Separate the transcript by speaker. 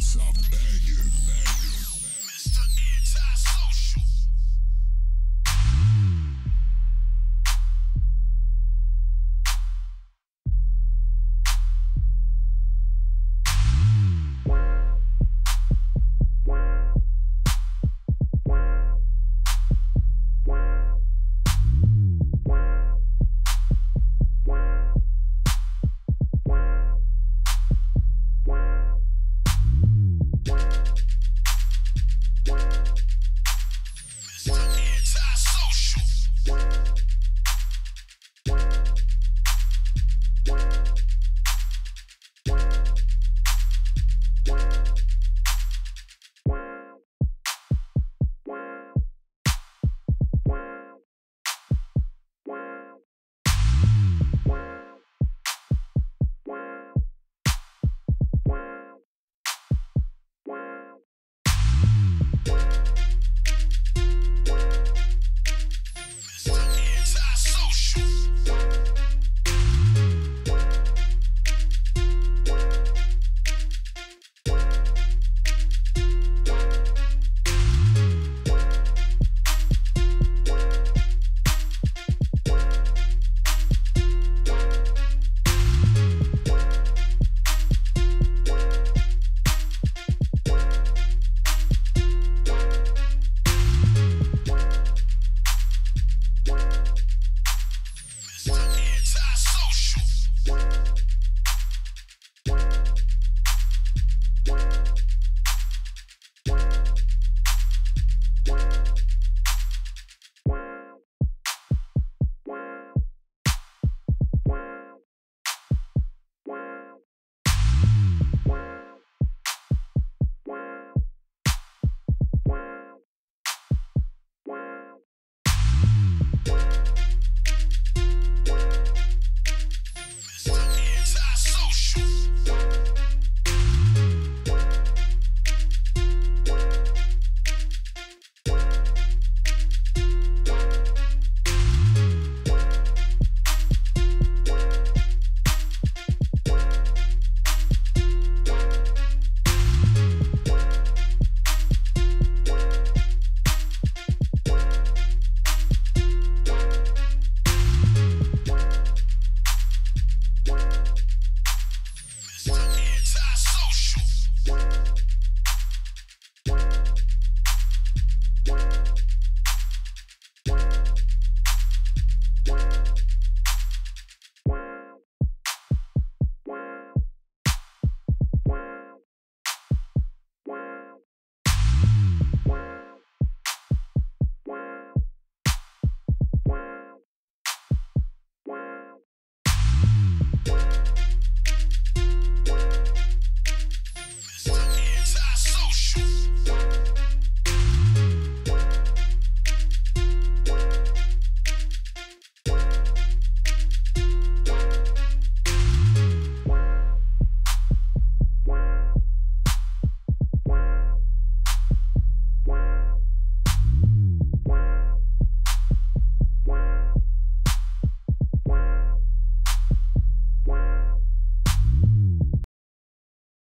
Speaker 1: beats banging.